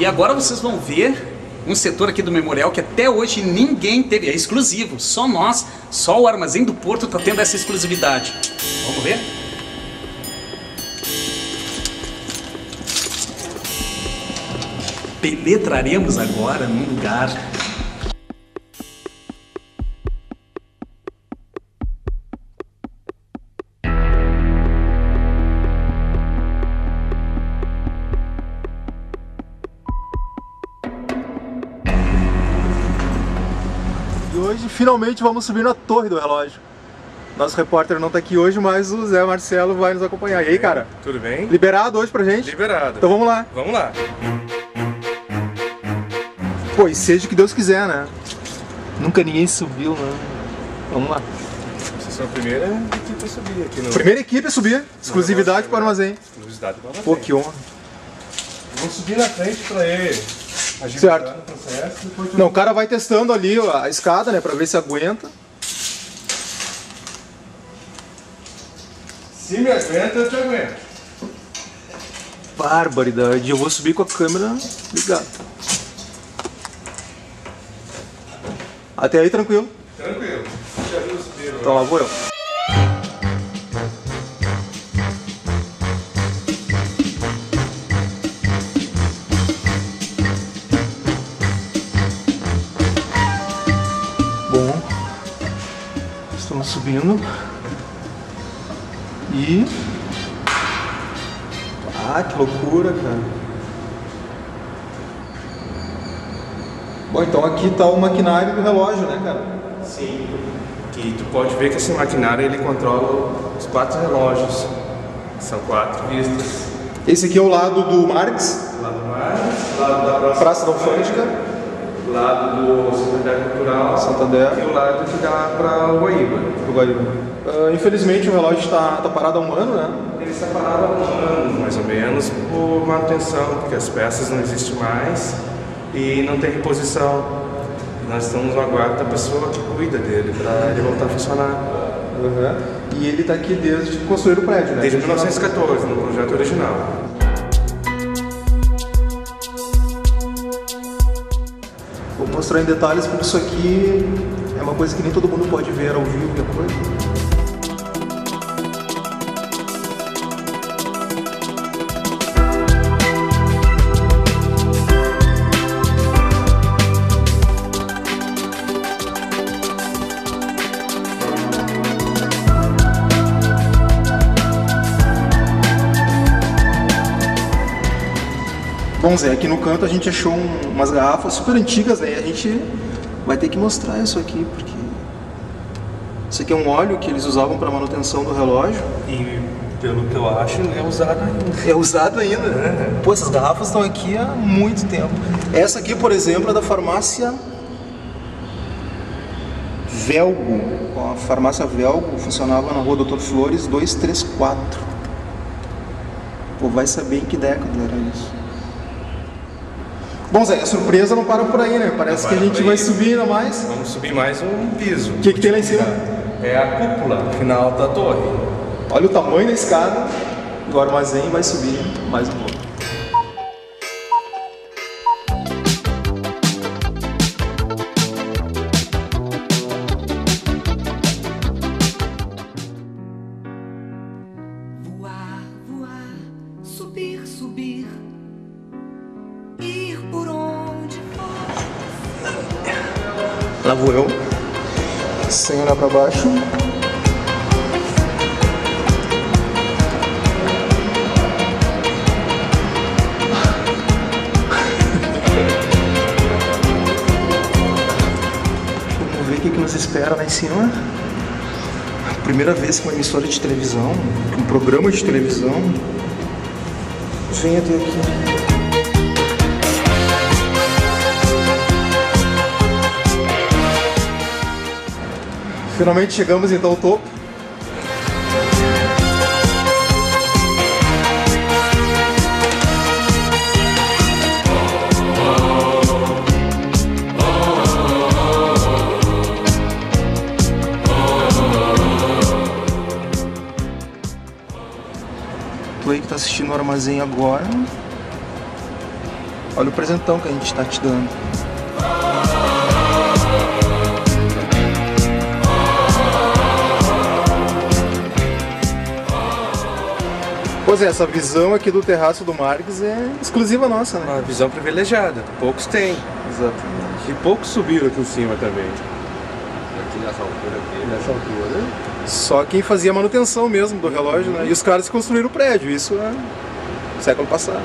E agora vocês vão ver um setor aqui do memorial que até hoje ninguém teve, é exclusivo, só nós, só o Armazém do Porto está tendo essa exclusividade. Vamos ver? Penetraremos agora num lugar hoje, finalmente, vamos subir na torre do relógio. Nosso repórter não tá aqui hoje, mas o Zé Marcelo vai nos acompanhar. E aí, cara? Tudo bem? Liberado hoje pra gente? Liberado. Então vamos lá. Vamos lá. Pô, e seja o que Deus quiser, né? Nunca ninguém subiu, né? Vamos lá. Vocês são a primeira equipe a subir aqui no... Primeira equipe a subir, exclusividade para o armazém. Exclusividade para o Pô, que honra. Vamos subir na frente para ele. Certo. no processo, Não, o cara vai testando ali a escada, né, pra ver se aguenta. Se me aguenta, eu te aguento. Barbaridade, eu vou subir com a câmera ligada. Até aí tranquilo. Tranquilo. Já viu subir Então lá vou eu. E ah, que loucura, cara. Bom, então aqui está o maquinário do relógio, né, cara? Sim. Que tu pode ver que esse maquinário ele controla os quatro relógios. São quatro vistas. Esse aqui é o lado do Marx, Lado do mar, lado da Praça, Praça da Alfândega, lado do Secretário Cultural Santander. e o lado que dá para o Guaíba. Guaíba. Ah, infelizmente o relógio está tá parado há um ano, né? Ele está parado há um ano, mais ou menos, por manutenção, porque as peças não existem mais e não tem reposição. Nós estamos no aguardo da pessoa que cuida dele para ele voltar a funcionar. E ele está aqui desde que construíram o prédio, né? Desde 1914, no projeto original. Mostrar em detalhes porque isso aqui é uma coisa que nem todo mundo pode ver ao vivo e Bom, Zé, aqui no canto a gente achou um- umas garrafas super antigas, né? E a gente vai ter que mostrar isso aqui, porque isso aqui é um óleo que eles usavam para manutenção do relógio. E pelo que eu acho, é usado ainda. É usado ainda. Pô, essas garrafas estão aqui há muito tempo. Essa aqui, por exemplo, é da farmácia Velgo. A farmácia Velgo funcionava na rua Doutor Flores 234. Pô, vai saber em que década era isso. Bom, Zé, a surpresa não para por aí, né? Parece que a gente vai subir ainda mais. Vamos subir mais um piso. O que, que tem lá em cima? É a cúpula final da torre. Olha o tamanho da escada do armazém vai subir mais um pouco. Lá vou eu, sem olhar pra baixo. Vamos ver o que, que nos espera lá em cima. Primeira vez que uma emissora de televisão, um programa de televisão, vem até aqui. Finalmente chegamos então ao topo. Aí que tá assistindo o armazém agora. Olha o presentão que a gente tá te dando. Pois é, essa visão aqui do terraço do Marques é exclusiva nossa, né? Uma visão privilegiada, poucos têm. Exatamente. E poucos subiram aqui em cima também. Aqui nessa altura aqui. Nessa altura. Só quem fazia manutenção mesmo do relógio, né? E os caras construíram o prédio, isso é século passado.